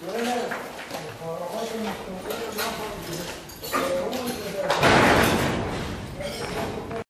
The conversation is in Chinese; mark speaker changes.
Speaker 1: 爷爷奶奶好好给你